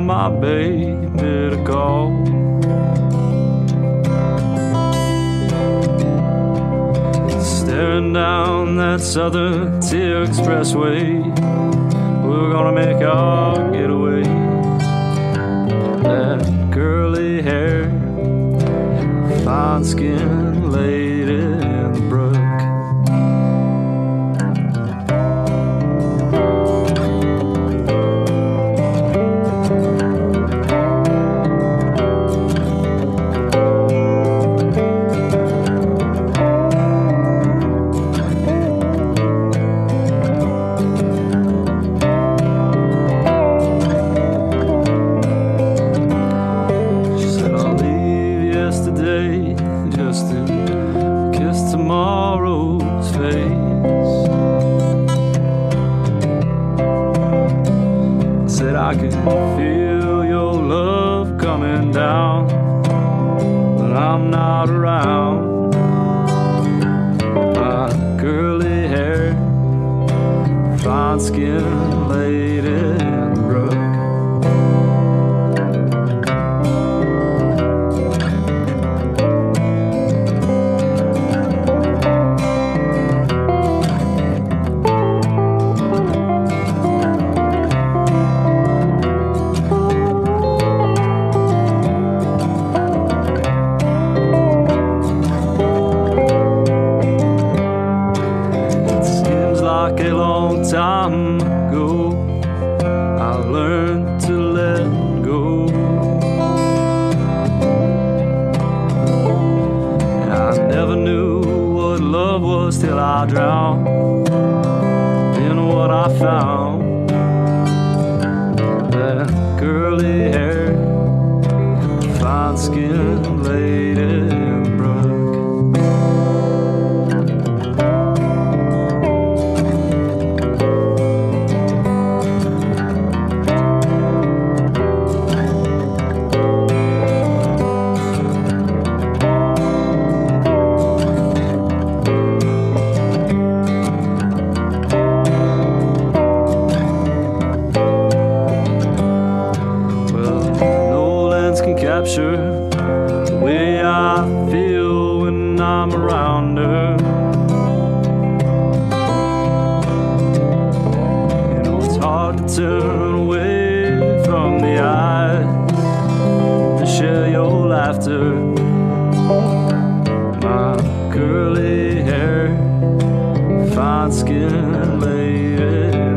my baby to call. Staring down that southern tier expressway, we're gonna make our getaway. Coming down when I'm not around. My curly hair, fine skin time ago. I learned to let go. I never knew what love was till I drowned in what I found. That curly hair, fine skin lady can capture the way I feel when I'm around her. You know, it's hard to turn away from the eyes to share your laughter. My curly hair, fine skin lady